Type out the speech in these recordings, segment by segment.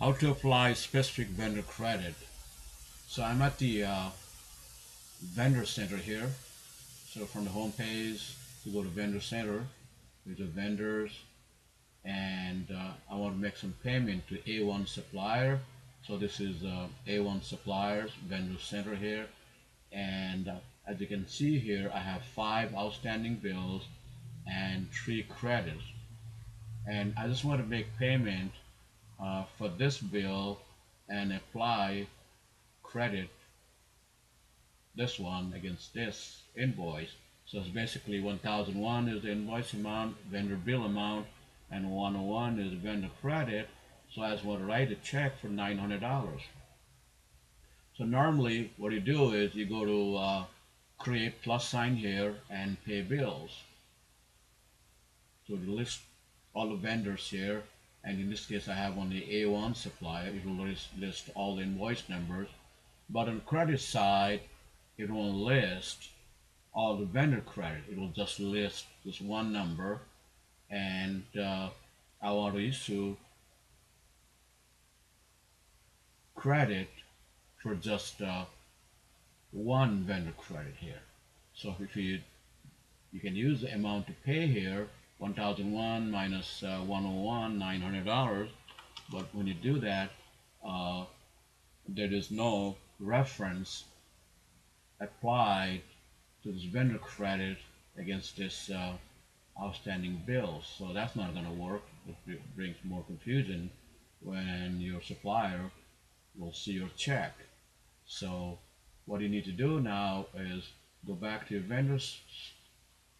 how to apply specific vendor credit. So I'm at the uh, vendor center here. So from the home page, you go to vendor center, go to vendors, and uh, I want to make some payment to A1 supplier. So this is uh, A1 suppliers vendor center here, and uh, as you can see here, I have five outstanding bills and three credits, and I just want to make payment uh, for this bill and apply credit this one against this invoice. So it's basically 1001 is the invoice amount, vendor bill amount, and 101 is vendor credit. So I just want to write a check for $900. So normally what you do is you go to uh, create plus sign here and pay bills. So you list all the vendors here and in this case I have only A1 supplier. It will list, list all the invoice numbers. But on credit side it won't list all the vendor credit. It will just list this one number. And uh, I want to issue credit for just uh, one vendor credit here. So if you you can use the amount to pay here 1001 minus uh, 101 $900 but when you do that uh, there is no reference applied to this vendor credit against this uh, outstanding bill. So that's not going to work. It brings more confusion when your supplier will see your check. So what you need to do now is go back to your vendors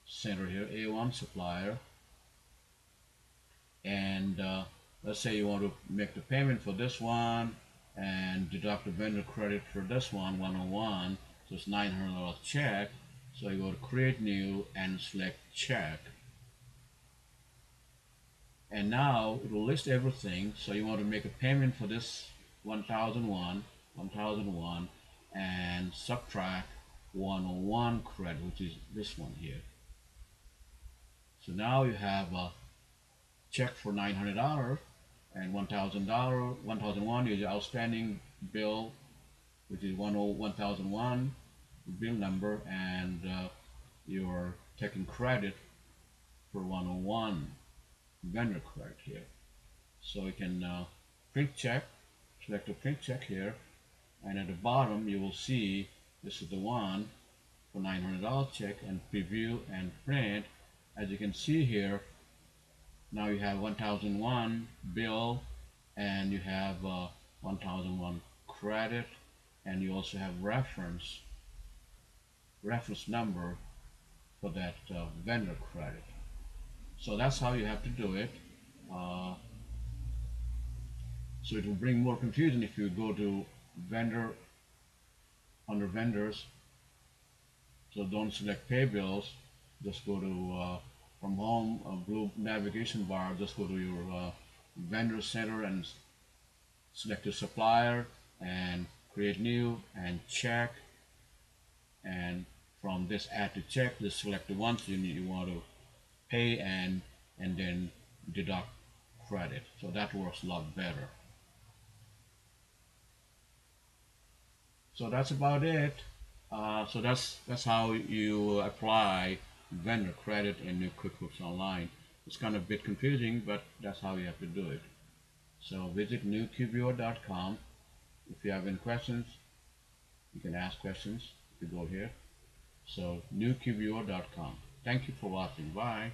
center here A1 supplier and uh, let's say you want to make the payment for this one and deduct the vendor credit for this one 101 so it's $900 check. So you go to create new and select check. And now it will list everything. So you want to make a payment for this 1001 1001 and subtract 101 credit which is this one here. So now you have a check for $900 and $1,000, 1001 is your outstanding bill, which is 1001 bill number, and uh, you're taking credit for 101 vendor credit here. So you can uh, print check, select a print check here, and at the bottom you will see this is the one for $900 check and preview and print. As you can see here, now you have 1001 bill and you have uh, 1001 credit and you also have reference reference number for that uh, vendor credit. So that's how you have to do it uh, so it will bring more confusion if you go to vendor under vendors. So don't select pay bills just go to uh, from home, a blue navigation bar, just go to your uh, vendor center and select your supplier and create new and check. And from this add to check, just select the ones you need, you want to pay and and then deduct credit. So that works a lot better. So that's about it. Uh, so that's that's how you apply vendor credit in New QuickBooks Online. It's kind of a bit confusing, but that's how you have to do it. So visit NewQBO.com. If you have any questions, you can ask questions if you go here. So NewQBO.com. Thank you for watching. Bye.